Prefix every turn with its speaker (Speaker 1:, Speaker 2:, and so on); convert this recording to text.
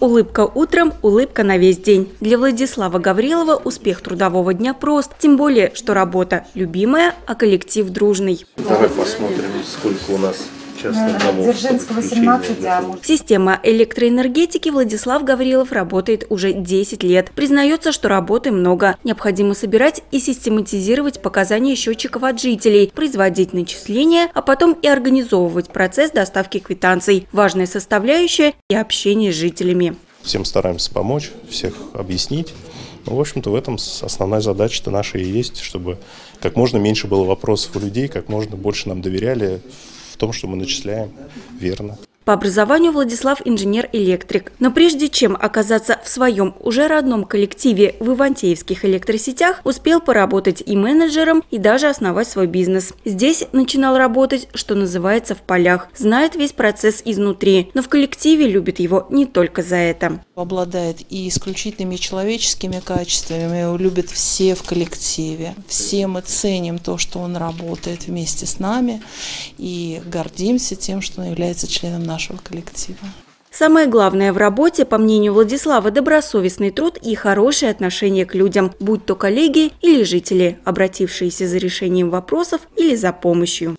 Speaker 1: Улыбка утром, улыбка на весь день. Для Владислава Гаврилова успех трудового дня прост. Тем более, что работа любимая, а коллектив дружный.
Speaker 2: Давай посмотрим, сколько у нас частных домов.
Speaker 3: Дзержинского, 17, а может
Speaker 1: Система электроэнергетики Владислав Гаврилов работает уже 10 лет. Признается, что работы много. Необходимо собирать и систематизировать показания счетчиков от жителей, производить начисления, а потом и организовывать процесс доставки квитанций. Важная составляющая и общение с жителями.
Speaker 2: Всем стараемся помочь, всех объяснить. Ну, в общем-то, в этом основная задача-то наша и есть, чтобы как можно меньше было вопросов у людей, как можно больше нам доверяли в том, что мы начисляем верно.
Speaker 1: По образованию Владислав инженер-электрик. Но прежде чем оказаться в своем уже родном коллективе в Ивантеевских электросетях, успел поработать и менеджером, и даже основать свой бизнес. Здесь начинал работать, что называется, в полях. Знает весь процесс изнутри, но в коллективе любит его не только за это.
Speaker 4: обладает и исключительными человеческими качествами, его любят все в коллективе. Все мы ценим то, что он работает вместе с нами и гордимся тем, что он является членом нашего коллектива.
Speaker 1: Самое главное в работе, по мнению Владислава, добросовестный труд и хорошее отношение к людям, будь то коллеги или жители, обратившиеся за решением вопросов или за помощью.